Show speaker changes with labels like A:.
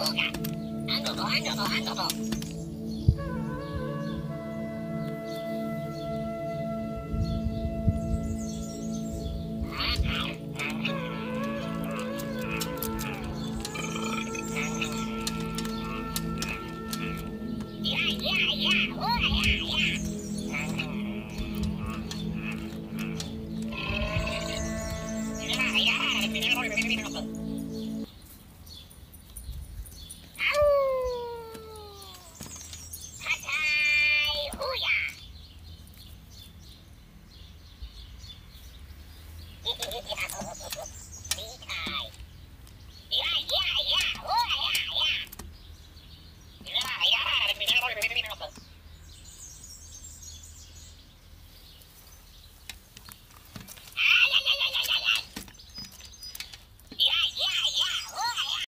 A: なんだぞなんだぞなんだぞ不呀。